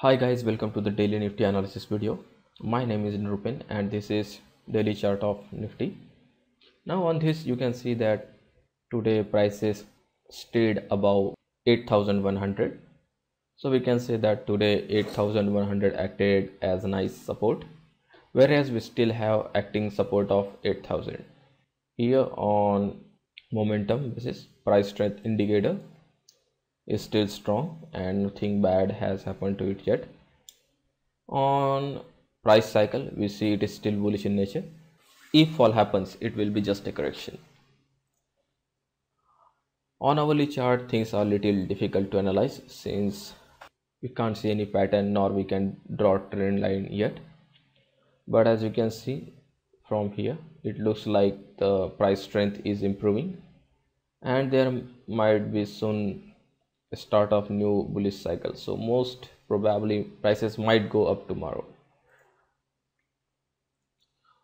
Hi guys, welcome to the daily Nifty analysis video. My name is Nrupen and this is daily chart of Nifty. Now on this you can see that today prices stayed above 8100. So we can say that today 8100 acted as a nice support whereas we still have acting support of 8000. Here on momentum this is price strength indicator is still strong and nothing bad has happened to it yet. On price cycle we see it is still bullish in nature. If fall happens it will be just a correction. On hourly chart things are little difficult to analyze since we can't see any pattern nor we can draw trend line yet. But as you can see from here it looks like the price strength is improving and there might be soon start of new bullish cycle. So most probably prices might go up tomorrow.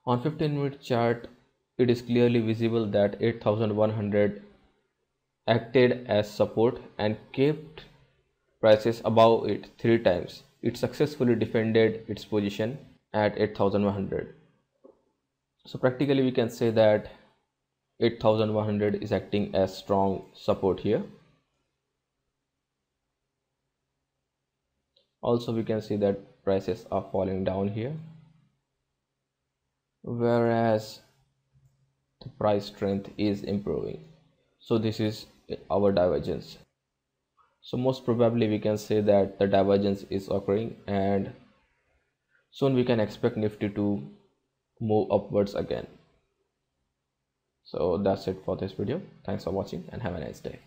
On 15 minute chart it is clearly visible that 8100 acted as support and kept prices above it three times. It successfully defended its position at 8100 so practically we can say that 8100 is acting as strong support here also we can see that prices are falling down here. Whereas the price strength is improving. So this is our divergence. So most probably we can say that the divergence is occurring and soon we can expect Nifty to move upwards again. So that's it for this video. Thanks for watching and have a nice day